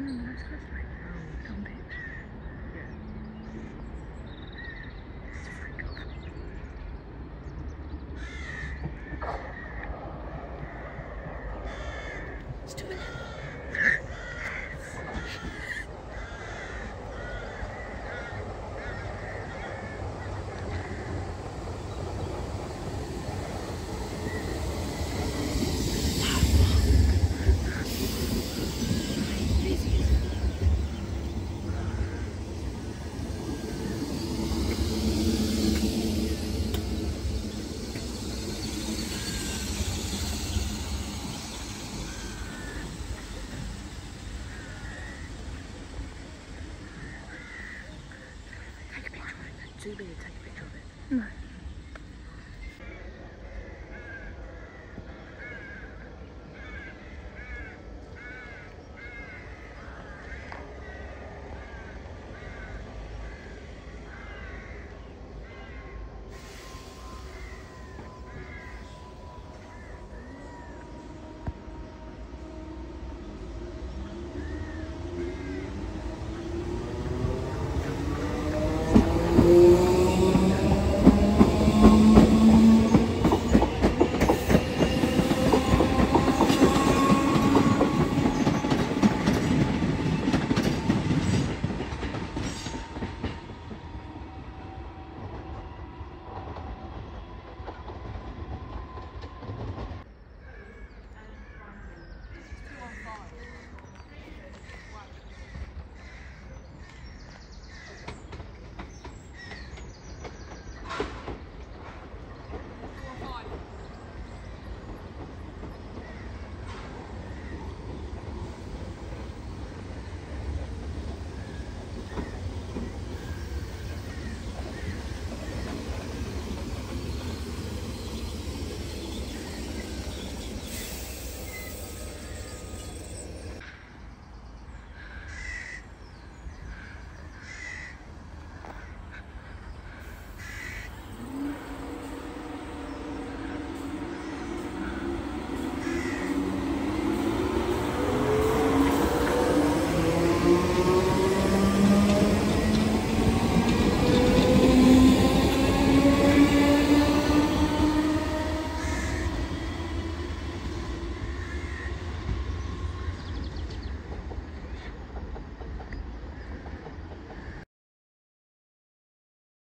no, no, that's that's fine. Do you want me to take a picture of it? No.